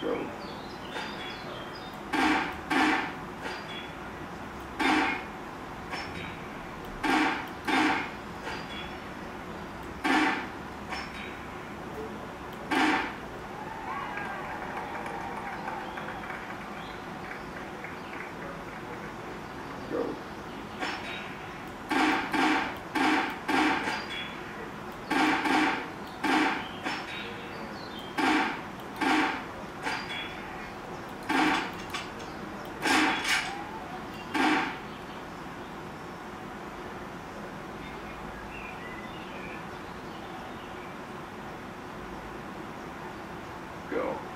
Go. Go. Go.